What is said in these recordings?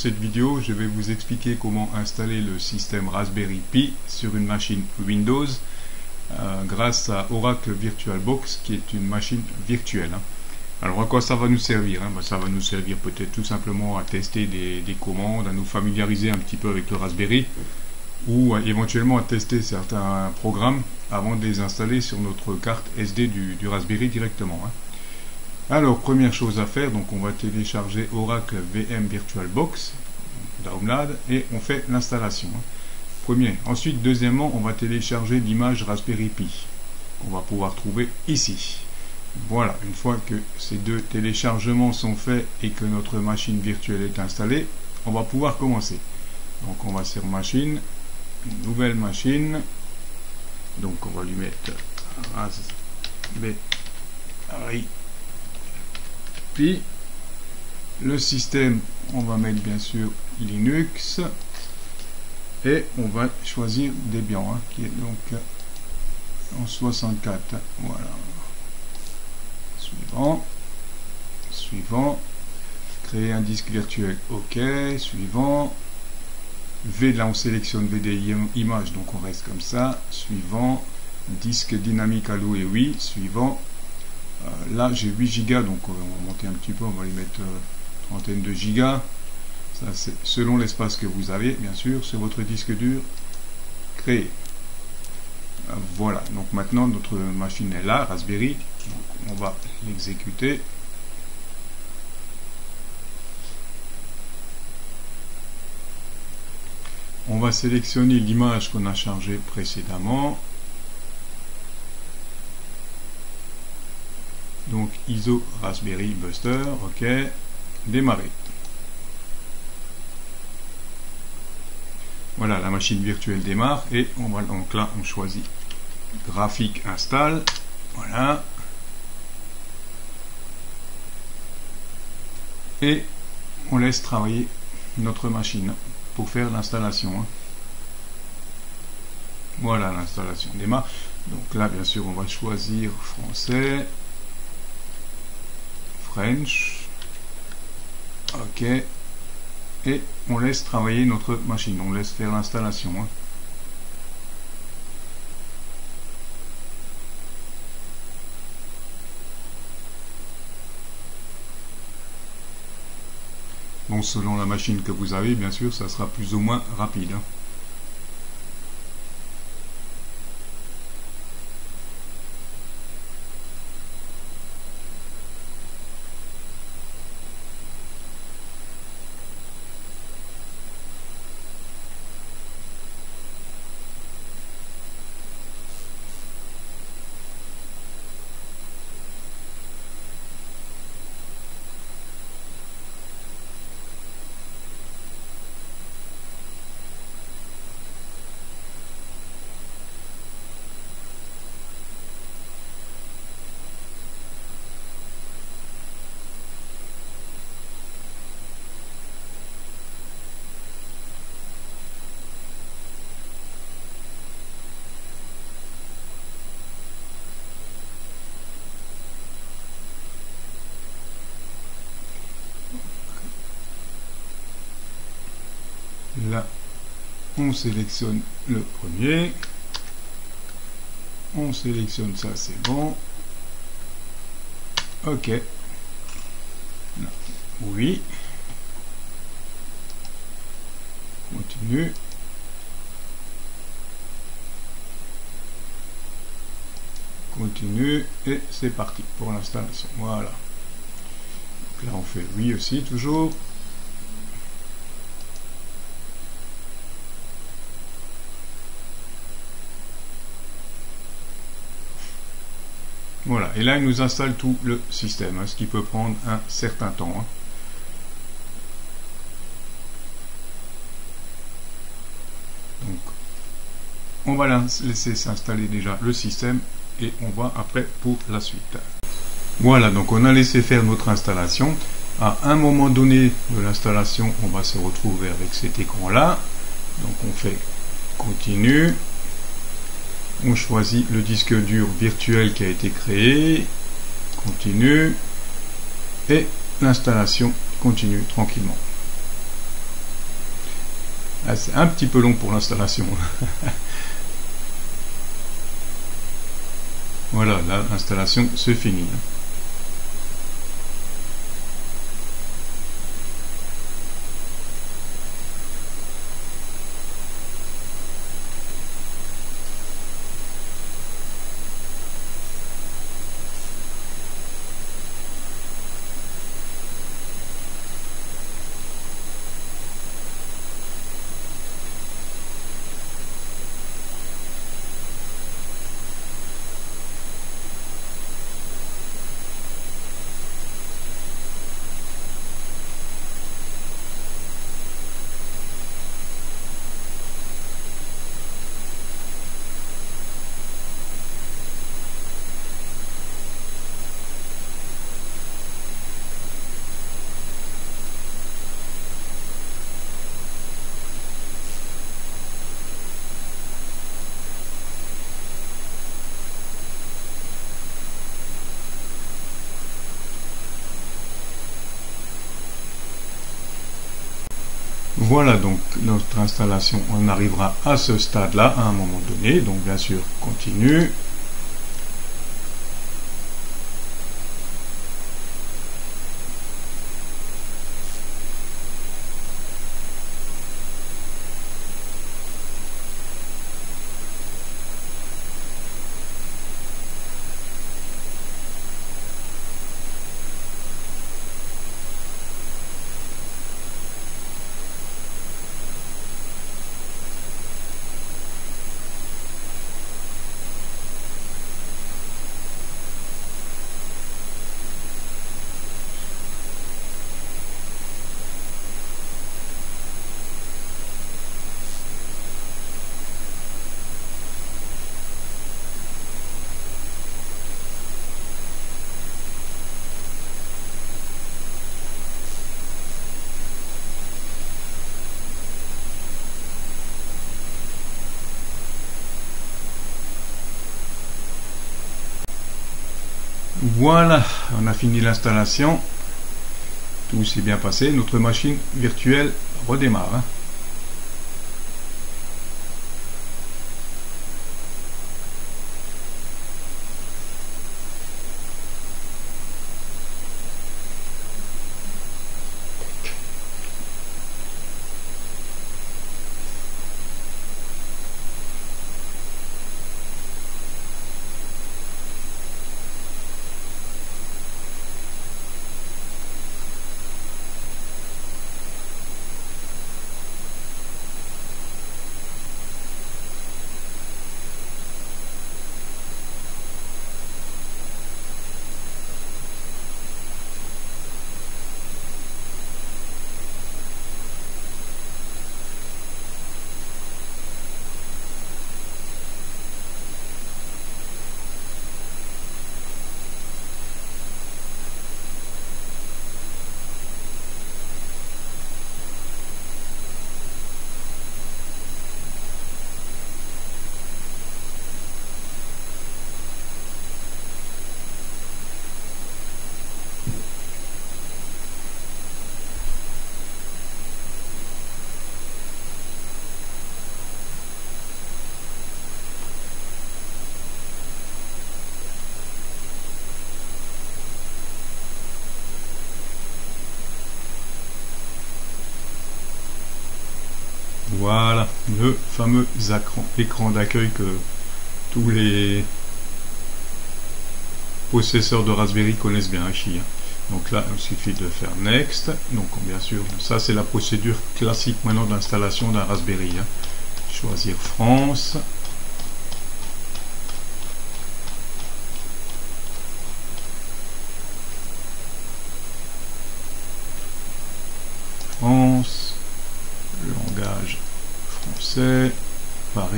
cette vidéo, je vais vous expliquer comment installer le système Raspberry Pi sur une machine Windows euh, grâce à Oracle VirtualBox qui est une machine virtuelle. Hein. Alors à quoi ça va nous servir hein? ben, Ça va nous servir peut-être tout simplement à tester des, commandes, à nous familiariser un petit peu avec le Raspberry ou éventuellement à tester certains programmes avant de les installer sur notre carte SD du, Raspberry directement. Hein. Alors, première chose à faire, donc on va télécharger Oracle VM VirtualBox, download, et on fait l'installation. Hein. Premier. Ensuite, deuxièmement, on va télécharger l'image Raspberry Pi, qu'on va pouvoir trouver ici. Voilà, une fois que ces deux téléchargements sont faits et que notre machine virtuelle est installée, on va pouvoir commencer. Donc on va sur machine, nouvelle machine, donc on va lui mettre Raspberry puis le système, on va mettre bien sûr Linux et on va choisir Debian hein, qui est donc en 64. Voilà. Suivant. Suivant. Créer un disque virtuel. OK. Suivant. V là on sélectionne VDI image donc on reste comme ça. Suivant. Disque dynamique alloué oui. Suivant. Euh, là, j'ai 8 Go, donc euh, on va monter un petit peu, on va lui mettre euh, trentaine de gigas. Ça, c'est selon l'espace que vous avez, bien sûr, sur votre disque dur créé. Voilà, donc maintenant notre machine est là, Raspberry. on va l'exécuter. On va sélectionner l'image qu'on a chargée précédemment. Donc ISO Raspberry Buster, ok, démarrer. Voilà, la machine virtuelle démarre et on va donc là on choisit graphique installe. Voilà. Et on laisse travailler notre machine pour faire l'installation. Hein. Voilà, l'installation démarre. Donc là, bien sûr, on va choisir français. French. OK. Et on laisse travailler notre machine. On laisse faire l'installation. Hein. Bon, selon la machine que vous avez, bien sûr, ça sera plus ou moins rapide. Hein. Là on sélectionne le premier. On sélectionne ça c'est bon. Ok. Oui. Continue. Continue et c'est parti pour l'installation. Voilà. Là on fait oui aussi toujours Et là il nous installe tout le système, hein, ce qui peut prendre un certain temps. Hein. Donc, on va laisser s'installer déjà le système et on va après pour la suite. Voilà, donc on a laissé faire notre installation. À un moment donné de l'installation, on va se retrouver avec cet écran-là. Donc on fait continue on choisit le disque dur virtuel qui a été créé, continue, et l'installation continue tranquillement. Ah, c'est un petit peu long pour l'installation. voilà, l'installation se finit. Voilà donc notre installation, on arrivera à ce stade-là à un moment donné, donc bien sûr continue, Voilà, on a fini l'installation. Tout s'est bien passé. Notre machine virtuelle redémarre. Hein. Voilà, le fameux écran d'accueil que tous les possesseurs de Raspberry connaissent bien ici. Hein. Donc là, il suffit de faire Next. Donc bien sûr, ça c'est la procédure classique maintenant d'installation d'un Raspberry. Hein. Choisir France. France, langage français,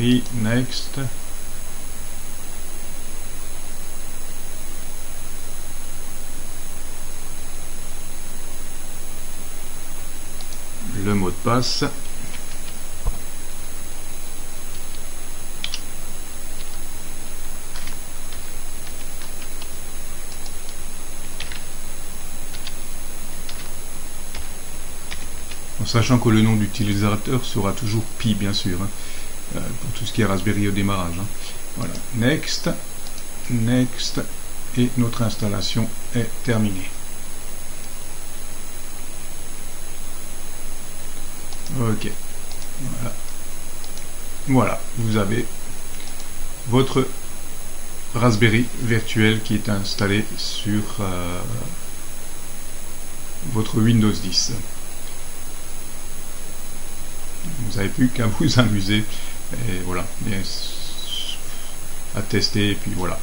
Next. Le mot de passe. en sachant que le nom d'utilisateur sera toujours Pi, bien sûr, hein, pour tout ce qui est Raspberry au démarrage. Hein. Voilà, Next, Next, et notre installation est terminée. Ok, voilà. Voilà, vous avez votre Raspberry virtuel qui est installé sur euh, votre Windows 10. Vous n'avez plus qu'à vous amuser et voilà, à tester et puis voilà.